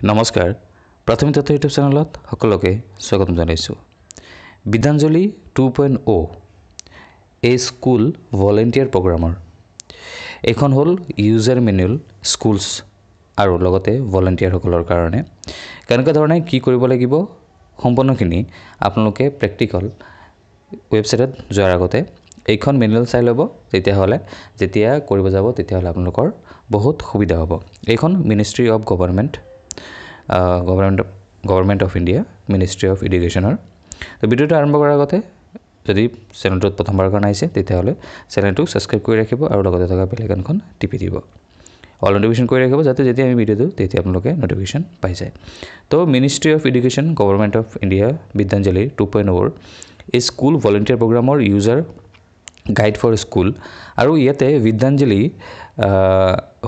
নমস্কাৰ। প্ৰাথমিক তথ্য ইউটিউব চেনেলত সকলোকে স্বাগতম জনাইছোঁ। বিদ্যাঞ্জলি টু পইণ্ট অ' এই স্কুল ভলেণ্টিয়াৰ প্ৰগ্ৰামৰ। এইখন হ'ল ইউজাৰ মেনুৱেল স্কুলছ আৰু লগতে ভলেণ্টিয়াৰসকলৰ কাৰণে। কেনেকুৱা ধৰণে কি কৰিব লাগিব সম্পূৰ্ণখিনি আপোনালোকে প্ৰেক্টিকেল ৱেবছাইটত যোৱাৰ আগতে এইখন মেনুৱেল চাই ল'ব তেতিয়াহ'লে যেতিয়া কৰিব যাব তেতিয়াহ'লে আপোনালোকৰ বহুত সুবিধা হ'ব। এইখন ministry of government government government of India ministry of এডুকেশ্যনৰ তো ভিডিঅ'টো আৰম্ভ কৰাৰ আগতে যদি চেনেলটোত প্ৰথমবাৰৰ কাৰণে আহিছে তেতিয়াহ'লে চেনেলটো ছাবস্ক্ৰাইব কৰি ৰাখিব আৰু লগতে থকা বেলেগনখন টিপি দিব। অল নটিফিকেশ্যন কৰি ৰাখিব যাতে যেতিয়া আমি ভিডিঅ'টো তেতিয়া আপোনালোকে নটিফিকেশ্যন পাই যায়। তো ministry of education government of India Vidyanjali two point O এই স্কুল ভলেণ্টিয়াৰ প্ৰগ্ৰামৰ ইউজাৰ গাইড ফৰ স্কুল আৰু ইয়াতে বিদ্যাঞ্জলি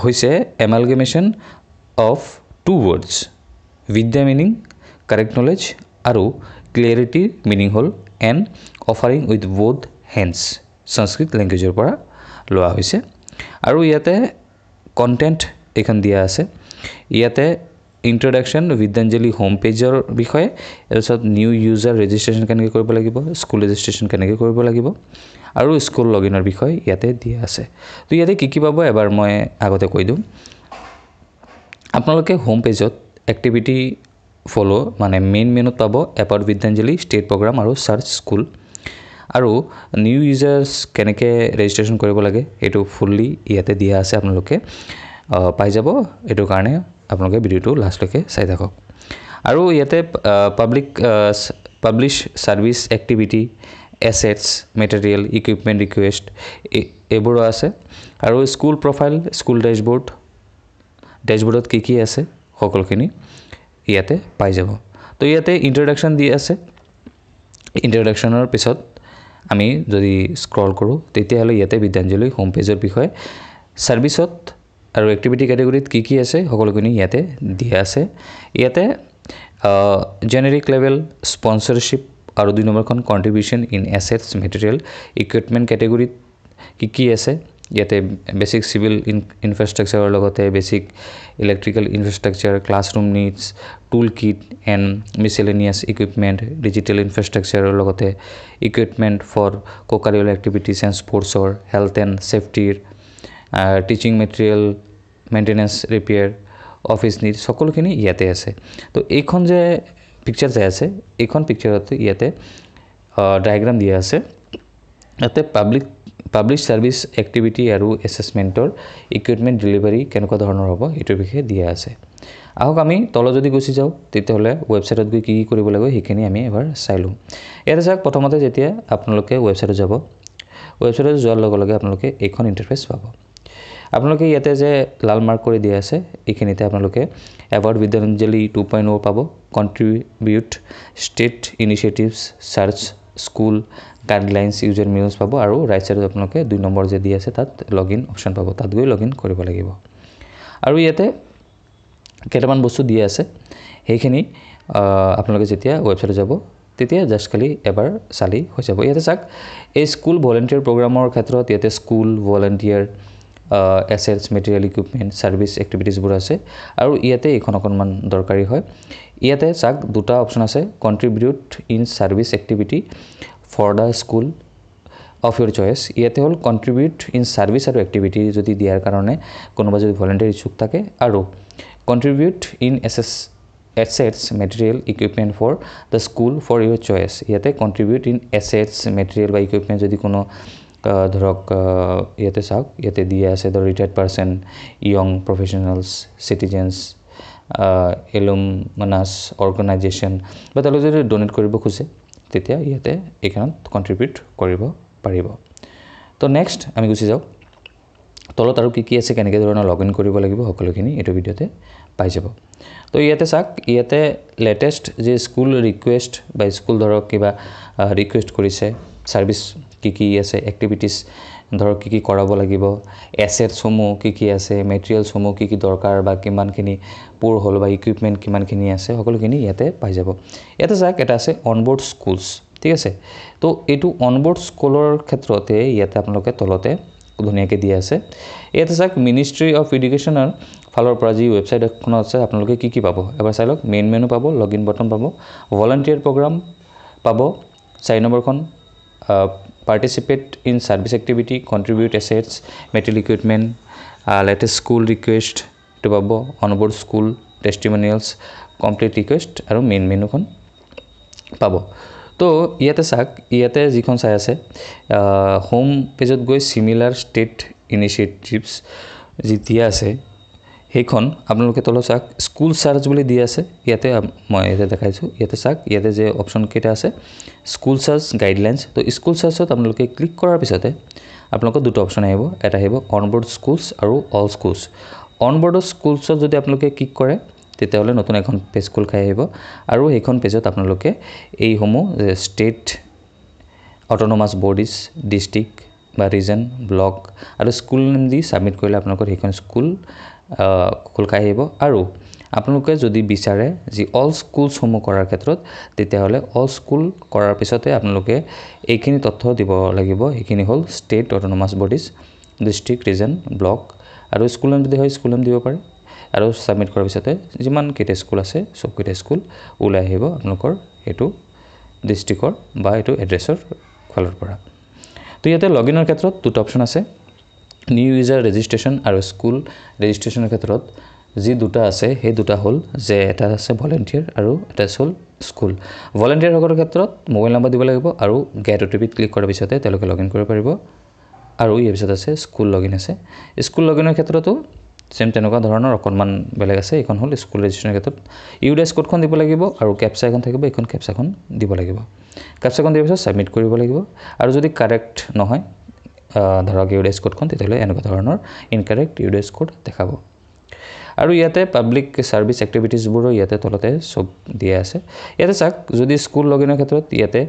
হৈছে amalgamation of two words vidya meaning correct knowledge আৰু ক্লিয়াৰিটিৰ মিনিং হ'ল and offering with both hands Sanskrit লেংগুৱেজৰ পৰা লোৱা হৈছে আৰু ইয়াতে কণ্টেণ্ট এইখন দিয়া আছে ইয়াতে ইণ্ট্ৰডাকশ্যন বিদ্যাঞ্জলি হোম পেজৰ বিষয়ে তাৰপিছত নিউ ইউজাৰ ৰেজিষ্ট্ৰেশ্যন কেনেকৈ কৰিব লাগিব স্কুল ৰেজিষ্ট্ৰেশ্যন কেনেকৈ কৰিব লাগিব আৰু স্কুল লগ ইনৰ বিষয়ে ইয়াতে দিয়া আছে তো ইয়াতে কি কি পাব এবাৰ মই আগতে কৈ দিওঁ আপোনালোকে হোম পেজত এক্টিভিটি ফ'ল' মানে মেইন মেনুত পাব এপাউট বিদ্যাঞ্জলি ষ্টেট প্ৰগ্ৰাম আৰু চাৰ্চ স্কুল আৰু নিউ ইউজাৰ্ছ কেনেকৈ ৰেজিষ্ট্ৰেশ্যন কৰিব লাগে এইটো ফুল্লি ইয়াতে দিয়া আছে আপোনালোকে। পাই যাব এইটো কাৰণে আপোনালোকে ভিডিঅ'টো লাষ্টলৈকে চাই থাকক। আৰু ইয়াতে public publish service activity assets material equipment request এইবোৰো আছে। আৰু স্কুল প্ৰফাইল স্কুল ডেছবৰ্ড ডেছবৰ্ডত কি কি আছে? সকলোখিনি ইয়াতে পাই যাব। তো ইয়াতে ইণ্ট্ৰডাকশ্যন দি আছে। ইণ্ট্ৰডাকশ্যনৰ পিছত আমি যদি স্ক্ৰল কৰোঁ তেতিয়াহ'লে ইয়াতে বিদ্যাঞ্জলি হোম পেজৰ বিষয়ে ছাৰ্ভিচত আৰু এক্টিভিটি কেটেগৰীত কি কি আছে সকলোখিনি ইয়াতে দিয়া আছে। ইয়াতে জেনেৰিক লেভেল স্পনচাৰশ্বিপ আৰু দুই নম্বৰখন contribution in assets material equipment কেটেগৰীত কি কি আছে ইয়াতে বেছিক চিভিল ইন ইনফ্ৰাষ্ট্ৰাকচাৰৰ লগতে basic electrical infrastructure classroom needs tool kit and miscellaneous equipment digital ইনফ্ৰাষ্ট্ৰাকচাৰৰ লগতে equipment for cocurricular activities and স্পৰ্টছৰ health and ছেফটিৰ teaching material maintenance repair office need সকলোখিনি ইয়াতে আছে। তো এইখন যে পিকচাৰ যে আছে এইখন পিকচাৰত ইয়াতে ডায়েগ্ৰাম দিয়া আছে। ইয়াতে পাব্লিক পাব্লিছ ছাৰ্ভিচ এক্টিভিটি আৰু এছেছমেণ্টৰ ইকুইপমেণ্ট ডেলিভাৰী কেনেকুৱা ধৰণৰ হ'ব এইটোৰ বিষয়ে দিয়া আছে। আহক আমি তলত যদি গুচি যাওঁ তেতিয়াহ'লে ৱেবছাইটত গৈ কি কি কৰিব লাগিব সেইখিনি আমি এবাৰ চাই লওঁ। ইয়াতে চাওক প্ৰথমতে যেতিয়া আপোনালোকে ৱেবছাইটত যাব ৱেবছাইটত যোৱাৰ লগে লগে আপোনালোকে এইখন ইণ্টাৰফেচ পাব। আপোনালোকে ইয়াতে যে লাল মাৰ্ক কৰি দিয়া আছে এইখিনিতে আপোনালোকে award Vidyanjali two point O' পাব contribute state initiatives search school guidelines user muse পাব আৰু ৰাইট ছাইডত আপোনালোকে দুই নম্বৰ যে দি আছে তাত লগ ইন অপশ্যন পাব। তাত গৈ লগ ইন কৰিব লাগিব। আৰু ইয়াতে কেইটামান বস্তু দিয়া আছে। সেইখিনি আপোনালোকে যেতিয়া ৱেবছাইটত যাব তেতিয়া জাষ্ট খালি এবাৰ চালি হৈ যাব। ইয়াতে চাওক এই স্কুল ভলেণ্টিয়াৰ প্ৰগ্ৰামৰ ক্ষেত্ৰত ইয়াতে school volunteer assets material equipment service এক্টিভিটিছবোৰ আছে। আৰু ইয়াতে এইখন অকণমান দৰকাৰী হয়। ইয়াতে চাওক দুটা অপশ্যন আছে contribute in service activity for the school of your choice ইয়াতে হ'ল কণ্ট্ৰিবিউট ইন ছাৰ্ভিচ আৰু এক্টিভিটি যদি দিয়াৰ কাৰণে কোনোবা যদি ভলেণ্টিয়াৰ ইচ্ছুক থাকে। আৰু contribute in assess assets material equipment for the school for your choice ইয়াতে কণ্ট্ৰিবিউট ইন এছেটছ মেটেৰিয়েল বা ইকুইপমেণ্ট যদি কোনো ধৰক ইয়াতে চাওক, ইয়াতে দিয়া আছে the retired person young professionals citizens alumnus organisation বা তেওঁলোকে যদি ডনেট কৰিব খোজে তেতিয়া ইয়াতে এইখনত কণ্ট্ৰিবিউট কৰিব পাৰিব। তো নেক্সট আমি গুচি যাওঁ। তলত আৰু কি কি আছে কেনেকৈ ধৰণৰ লগ ইন কৰিব লাগিব সকলোখিনি এইটো ভিডিঅ'তে পাই যাব। তো ইয়াতে চাওক ইয়াতে লেটেষ্ট যে স্কুল ৰিকুৱেষ্ট বা স্কুল ধৰক কিবা ৰিকুৱেষ্ট কৰিছে ছাৰ্ভিচ কি কি আছে এক্টিভিটিছ ধৰক কি কি কৰাব লাগিব এছেটছসমূহ কি কি আছে মেটেৰিয়েলছসমূহ কি কি দৰকাৰ বা কিমানখিনি পূৰ হ'ল বা ইকুইপমেণ্ট কিমানখিনি আছে সকলোখিনি ইয়াতে পাই যাব। ইয়াতে চাওক এটা আছে অনবৰ্ড স্কুলছ ঠিক আছে? তো এইটো অনবৰ্ড স্কুলৰ ক্ষেত্ৰতে ইয়াতে আপোনালোকে তলতে ধুনীয়াকৈ দিয়া আছে। ইয়াতে চাওক মিনিষ্ট্ৰী অফ এডুকেশ্যনৰ ফালৰ পৰা যি ৱেবছাইট এখনত আছে আপোনালোকে কি কি পাব? এবাৰ চাই লওক মেইন মেনু পাব লগ ইন বটন পাব ভলণ্টিয়াৰ প্ৰগ্ৰাম পাব চাৰি নম্বৰখন participate in service activity contribute assets material equipment latest school request এইটো পাব onboard school testimonials complete request আৰু মেইন মেনুখন পাব তো ইয়াতে চাওক ইয়াতে যিখন চাই আছে হোম পেজত গৈ চিমিলাৰ ষ্টেট ইনিচিয়েটিভছ যি দিয়া আছে সেইখন আপোনালোকে তলত চাওক স্কুল চাৰ্চ বুলি দি আছে। ইয়াতে মই ইয়াতে দেখাইছোঁ। ইয়াতে চাওক ইয়াতে যে অপশ্যনকেইটা আছে স্কুল চাৰ্চ গাইডলাইনছ তো স্কুল চাৰ্চত আপোনালোকে ক্লিক কৰাৰ পিছতে আপোনালোকৰ দুটা অপশ্যন আহিব। এটা আহিব অনবৰ্ড স্কুলছ আৰু অল স্কুলছ অনবৰ্ড স্কুলছত যদি আপোনালোকে ক্লিক কৰে তেতিয়াহ'লে নতুন এখন পেজ খোল খাই আহিব। আৰু সেইখন পেজত আপোনালোকে এইসমূহ ষ্টেট অট'নমাছ বডিজ ডিষ্ট্ৰিক্ট বা ৰিজন ব্লক আৰু স্কুল নেম দি ছাবমিট কৰিলে আপোনালোকৰ সেইখন স্কুল খোল খাই আহিব। আৰু আপোনালোকে যদি বিচাৰে যি অল স্কুলছসমূহ কৰাৰ ক্ষেত্ৰত তেতিয়াহ'লে অল স্কুল কৰাৰ পিছতে আপোনালোকে এইখিনি তথ্য দিব লাগিব। সেইখিনি হ'ল state autonomous bodies district region block আৰু স্কুল নেম যদি হয় স্কুল নেম দিব পাৰে। আৰু ছাবমিট কৰাৰ পিছতে যিমানকেইটা স্কুল আছে চবকেইটা স্কুল ওলাই আহিব আপোনালোকৰ সেইটো ডিষ্ট্ৰিক্টৰ বা এইটো এড্ৰেছৰ ফালৰ পৰা। তো ইয়াতে লগ ইনৰ ক্ষেত্ৰত দুটা অপশ্যন আছে। নিউ ইউজাৰ ৰেজিষ্ট্ৰেশ্যন আৰু স্কুল ৰেজিষ্ট্ৰেশ্যনৰ ক্ষেত্ৰত যি দুটা আছে সেই দুটা হ'ল যে এটা আছে ভলেণ্টিয়াৰ আৰু এটা হ'ল স্কুল ভলেণ্টিয়াৰসকলৰ ক্ষেত্ৰত মোবাইল নম্বৰ দিব লাগিব আৰু গেট অ' টি পিত ক্লিক কৰাৰ পিছতে তেওঁলোকে লগ ইন কৰিব পাৰিব। আৰু ইয়াৰ পিছত আছে স্কুল লগ ইন আছে। স্কুল লগ ইনৰ ক্ষেত্ৰতো ছেম তেনেকুৱা ধৰণৰ অকণমান বেলেগ আছে এইখন হ'ল স্কুল ৰেজিষ্ট্ৰেশ্যনৰ ক্ষেত্ৰত। ইউ ডি এছ কোডখন দিব লাগিব আৰু কেপচা এখন থাকিব এইখন কেপচাখন দিব লাগিব। কেপচাখন দিয়াৰ পিছত ছাবমিট কৰিব লাগিব। আৰু যদি কাৰেক্ট নহয় ধৰক ইউ ডি কোডখন তেতিয়াহ'লে এনেকুৱা ধৰণৰ ইনকাৰেক্ট ইউ ডি কোড দেখাব। আৰু ইয়াতে পাব্লিক ছাৰ্ভিচ এক্টিভিটিছবোৰো ইয়াতে তলতে চব দিয়া আছে। ইয়াতে চাওক যদি স্কুল লগ ইনৰ ক্ষেত্ৰত ইয়াতে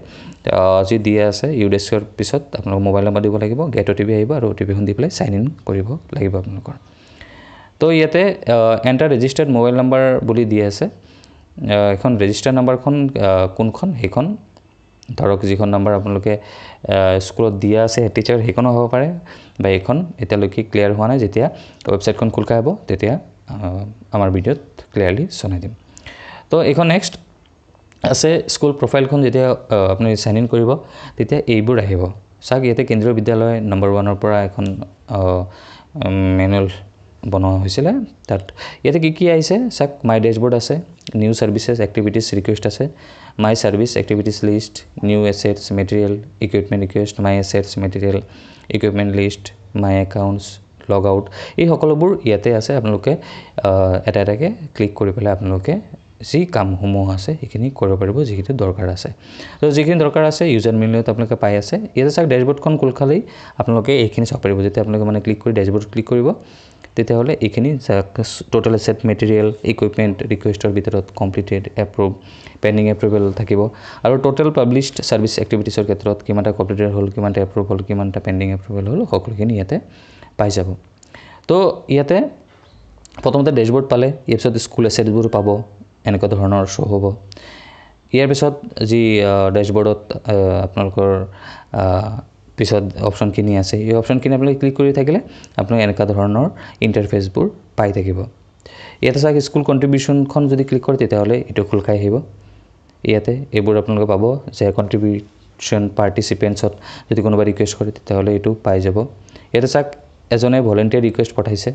যি দিয়া আছে ইউ ডি পিছত আপোনালোকৰ মোবাইল নম্বৰ দিব লাগিব গেট অ' টি পি আহিব আৰু অ' টি পিখন দি পেলাই চাইন ইন কৰিব লাগিব আপোনালোকৰ। তো ইয়াতে এণ্টাৰ ৰেজিষ্টাৰ্ড মোবাইল নাম্বাৰ বুলি দি আছে। এখন ৰেজিষ্টাৰ নাম্বাৰখন কোনখন সেইখন ধৰক যিখন নাম্বাৰ আপোনালোকে স্কুলত দিয়া আছে টিচাৰ সেইখনো হ'ব পাৰে বা এইখন এতিয়ালৈকে ক্লিয়াৰ হোৱা নাই যেতিয়া ৱেবছাইটখন খোল খাই হ'ব তেতিয়া আমাৰ ভিডিঅ'ত ক্লিয়াৰলি জনাই দিম। তো এইখন নেক্সট আছে স্কুল প্ৰফাইলখন যেতিয়া আপুনি চাইন ইন কৰিব তেতিয়া এইবোৰ আহিব। চাওক ইয়াতে কেন্দ্ৰীয় বিদ্যালয় নম্বৰ ওৱানৰ পৰা এখন মেনুৱেল বনোৱা হৈছিলে। তাত ইয়াতে কি কি আহিছে? চাওক মাই ডেছবৰ্ড আছে নিউ ছাৰ্ভিচেছ এক্টিভিটিছ ৰিকুৱেষ্ট আছে my service activities list new assets material equipment request my assets material equipment list my accounts log out এই সকলোবোৰ ইয়াতে আছে। আপোনালোকে এটা এটাকৈ ক্লিক কৰি পেলাই আপোনালোকে যি কামসমূহ আছে সেইখিনি কৰিব পাৰিব যিখিনি দৰকাৰ আছে। তো যিখিনি দৰকাৰ আছে ইউজাৰ মেনুত আপোনালোকে পাই আছে। ইয়াতে চাওক ডেছবৰ্ডখন খোল খালেই আপোনালোকে এইখিনি চাব পাৰিব। যেতিয়া আপোনালোকে মানে ক্লিক কৰি ডেছবৰ্ড ক্লিক কৰিব তেতিয়াহ'লে এইখিনি টোটেল এছেট মেটেৰিয়েল ইকুইপমেণ্ট ৰিকুৱেষ্টৰ ভিতৰত কমপ্লিটেড এপ্ৰুভ পেণ্ডিং এপ্ৰুভেল থাকিব। আৰু টোটেল পাব্লিছড ছাৰ্ভিচ এক্টিভিটিছৰ ক্ষেত্ৰত কিমানটা কমপ্লিটেড হ'ল কিমানটা এপ্ৰুভ হ'ল কিমানটা পেণ্ডিং এপ্ৰুভেল হ'ল সকলোখিনি ইয়াতে পাই যাব। তো ইয়াতে প্ৰথমতে ডেছবৰ্ড পালে ইয়াৰ পিছত স্কুল এছেটবোৰ পাব এনেকুৱা ধৰণৰ শ্ব' হ'ব। ইয়াৰ পিছত যি ডেছবৰ্ডত আপোনালোকৰ পিছত অপশ্যনখিনি আছে। এই অপশ্যনখিনি আপোনালোকে ক্লিক কৰি থাকিলে আপোনালোকে এনেকুৱা ধৰণৰ ইণ্টাৰফেচবোৰ পাই থাকিব। ইয়াতে চাওক স্কুল কণ্ট্ৰিবিউশ্যনখন যদি ক্লিক কৰে তেতিয়াহ'লে এইটো খোল খাই আহিব। ইয়াতে এইবোৰ আপোনালোকে পাব যে কণ্ট্ৰিবিউশ্যন পাৰ্টিচিপেণ্টছত যদি কোনোবাই ৰিকুৱেষ্ট কৰে তেতিয়াহ'লে এইটো পাই যাব। ইয়াতে চাওক এজনে ভলেণ্টিয়াৰ ৰিকুৱেষ্ট পঠাইছে।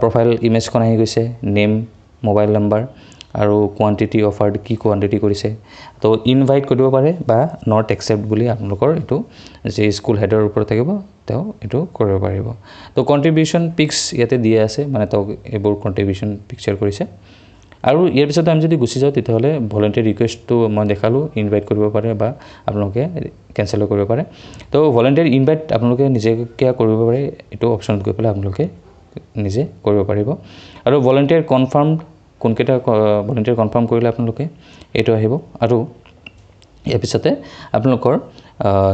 প্ৰফাইল ইমেজখন আহি গৈছে নেম মোবাইল নাম্বাৰ আৰু কোৱাণ্টিটি অফাৰ কি কোৱাণ্টিটি কৰিছে। তো ইনভাইট কৰিব পাৰে বা নট একচেপ্ট বুলি আপোনালোকৰ এইটো যি স্কুল হেডৰ ওপৰত থাকিব তেওঁ এইটো কৰিব পাৰিব। তো কণ্ট্ৰিবিউশ্যন পিক্স ইয়াতে দিয়া আছে মানে তেওঁক এইবোৰ কণ্ট্ৰিবিউশ্যন পিকচাৰ কৰিছে। আৰু ইয়াৰ পিছতে আমি যদি গুচি যাওঁ তেতিয়াহ'লে ভলেণ্টিয়াৰ ৰিকুৱেষ্টটো মই দেখালোঁ ইনভাইট কৰিব পাৰে বা আপোনালোকে কেঞ্চেলো কৰিব পাৰে। তো ভলেণ্টিয়াৰ ইনভাইট আপোনালোকে নিজাকৈ কৰিব পাৰে এইটো অপশ্যনত গৈ পেলাই আপোনালোকে নিজে কৰিব পাৰিব। আৰু ভলেণ্টিয়াৰ কনফাৰ্ম কোনকেইটা ভলেণ্টিয়াৰ কনফাৰ্ম কৰিলে আপোনালোকে এইটো আহিব। আৰু ইয়াৰ পিছতে আপোনালোকৰ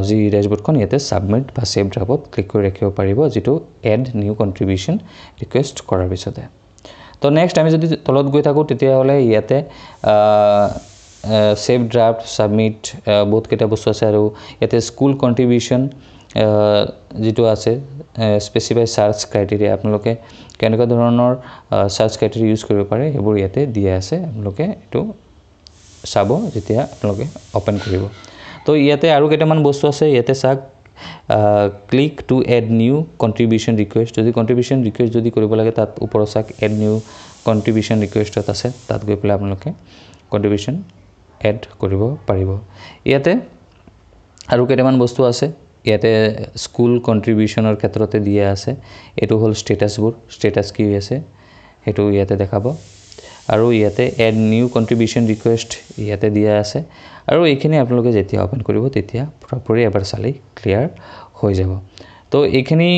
যি ডেছবৰ্ডখন ইয়াতে ছাবমিট বা ছেভ ড্ৰাফত ক্লিক কৰি ৰাখিব পাৰিব যিটো এড নিউ কণ্ট্ৰিবিউশ্যন ৰিকুৱেষ্ট কৰাৰ পিছতে। তো নেক্সট আমি যদি তলত গৈ থাকোঁ তেতিয়াহ'লে ইয়াতে ছেভ ড্ৰাফ্ট ছাবমিট বহুতকেইটা বস্তু আছে আৰু ইয়াতে স্কুল কণ্ট্ৰিবিউশ্যন যিটো আছে স্পেচিফাই চাৰ্চ ক্ৰাইটেৰিয়া আপোনালোকে কেনেকুৱা ধৰণৰ চাৰ্চ ক্ৰাইটেৰিয়া ইউজ কৰিব পাৰে সেইবোৰ ইয়াতে দিয়া আছে আপোনালোকে এইটো চাব যেতিয়া আপোনালোকে অ'পেন কৰিব। তো ইয়াতে আৰু কেইটামান বস্তু আছে ইয়াতে চাওক click to add new contribution request যদি কণ্ট্ৰিবিউশ্যন ৰিকুৱেষ্ট যদি কৰিব লাগে তাত ওপৰত চাওক এড নিউ কণ্ট্ৰিবিউশ্যন ৰিকুৱেষ্টত আছে তাত গৈ পেলাই আপোনালোকে কণ্ট্ৰিবিউশ্যন এড কৰিব পাৰিব। ইয়াতে আৰু কেইটামান বস্তু আছে ইয়াতে স্কুল কণ্ট্ৰিবিউশ্যনৰ ক্ষেত্ৰতে দিয়া আছে। এইটো হ'ল ষ্টেটাছবোৰ ষ্টেটাছ কি আছে সেইটো ইয়াতে দেখাব। আৰু ইয়াতে এড নিউ কণ্ট্ৰিবিউশ্যন ৰিকুৱেষ্ট ইয়াতে দিয়া আছে। আৰু এইখিনি আপোনালোকে যেতিয়া অ'পেন কৰিব তেতিয়া পূৰাপূৰি এবাৰ চালি ক্লিয়াৰ হৈ যাব। তো এইখিনি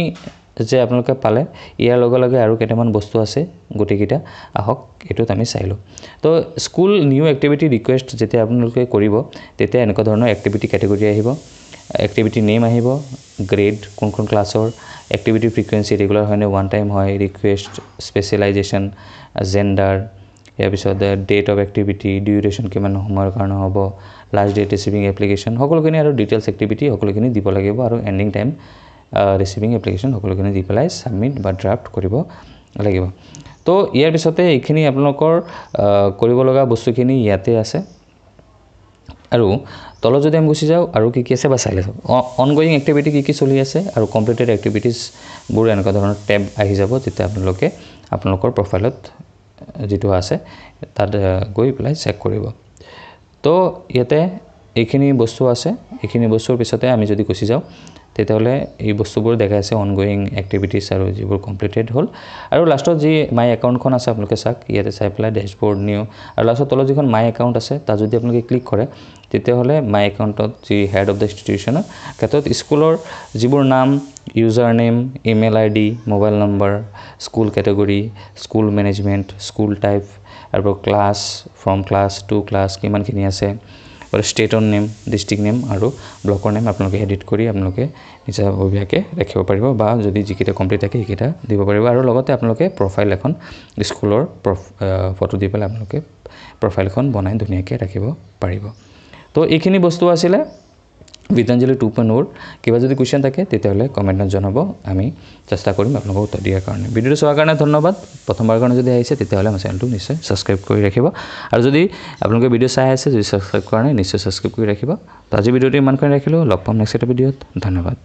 যে আপোনালোকে পালে ইয়াৰ লগে লগে আৰু কেইটামান বস্তু আছে গোটেইকেইটা আহক এইটোত আমি চাই লওঁ। তো স্কুল নিউ এক্টিভিটি ৰিকুৱেষ্ট যেতিয়া আপোনালোকে কৰিব তেতিয়া এনেকুৱা ধৰণৰ এক্টিভিটি কেটেগৰী আহিব। এক্টিভিটি নেম আহিব গ্ৰেড কোনখন ক্লাছৰ এক্টিভিটি ফ্ৰিকুৱেঞ্চি ৰেগুলাৰ হয়নে ওৱান টাইম হয় ৰিকুৱেষ্ট স্পেচিয়েলাইজেশ্যন জেণ্ডাৰ ইয়াৰ পিছত ডেট অফ এক্টিভিটি ডিউৰেশ্যন কিমান সময়ৰ কাৰণে হ'ব লাষ্ট ডেট ৰিচিভিং এপ্লিকেশ্যন সকলোখিনি আৰু ডিটেইলছ এক্টিভিটি সকলোখিনি দিব লাগিব আৰু এণ্ডিং টাইম ৰিচিভিং এপ্লিকেশ্যন সকলোখিনি দি পেলাই ছাবমিট বা ড্ৰাফ্ট কৰিব লাগিব। তো ইয়াৰ পিছতে এইখিনি আপোনালোকৰ কৰিব লগা বস্তুখিনি ইয়াতে আছে। আৰু তলত যদি আমি গুচি যাওঁ আৰু কি কি আছে বা চাই লৈছোঁ অন গয়িং এক্টিভিটি কি কি চলি আছে আৰু কমপ্লিটেড এক্টিভিটিছবোৰ এনেকুৱা ধৰণৰ টেব আহি যাব যেতিয়া আপোনালোকে আপোনালোকৰ প্ৰফাইলত যিটো আছে তাত গৈ পেলাই চেক কৰিব। তো ইয়াতে এইখিনি বস্তু আছে। এইখিনি বস্তুৰ পিছতে আমি যদি গুচি যাওঁ তেতিয়াহ'লে এই বস্তুবোৰ দেখাই আছে অন গয়িং এক্টিভিটিছ আৰু যিবোৰ কমপ্লিটেড হ'ল। আৰু লাষ্টত যি মাই একাউণ্টখন আছে আপোনালোকে চাওক ইয়াতে চাই পেলাই ডেছবৰ্ড নিউ আৰু লাষ্টত তলত যিখন মাই একাউণ্ট আছে তাত যদি আপোনালোকে ক্লিক কৰে তেতিয়াহ'লে মাই একাউণ্টত যি হেড অফ দ্য ইনষ্টিটিউশ্যনৰ ক্ষেত্ৰত স্কুলৰ যিবোৰ নাম user name email I D mobile number school category school management school type আৰু class from class to class কিমানখিনি আছে। আৰু ষ্টেটৰ নেম ডিষ্ট্ৰিক্ট নেম আৰু ব্লকৰ নেম আপোনালোকে এডিট কৰি আপোনালোকে নিজাববীয়াকৈ ৰাখিব পাৰিব বা যদি যিকেইটা কমপ্লিট থাকে সেইকেইটা দিব পাৰিব। আৰু লগতে আপোনালোকে প্ৰফাইল এখন স্কুলৰ প্ৰফ ফটো দি পেলাই আপোনালোকে প্ৰফাইলখন বনাই ধুনীয়াকৈ ৰাখিব পাৰিব। তো এইখিনি বস্তু আছিলে। বিদ্যাঞ্জলি টু পইণ্ট অ'ৰ কিবা যদি কুৱেশ্যন থাকে তেতিয়াহ'লে কমেণ্টত জনাব। আমি চেষ্টা কৰিম আপোনালোকক উত্তৰ দিয়াৰ কাৰণে। ভিডিঅ'টো চোৱাৰ কাৰণে ধন্যবাদ। প্ৰথমবাৰ কাৰণে যদি আহিছে তেতিয়াহ'লে আমাৰ চেনেলটো নিশ্চয় ছাবস্ক্ৰাইব কৰি ৰাখিব। আৰু যদি আপোনালোকে ভিডিঅ' চাই আছে যদি ছাবস্ক্ৰাইব কৰা নাই নিশ্চয় ছাবস্ক্ৰাইব কৰি ৰাখিব। তো আজি ভিডিঅ'টো ইমানখিনি ৰাখিলোঁ। লগ পাম নেক্সট এটা ভিডিঅ'ত। ধন্যবাদ।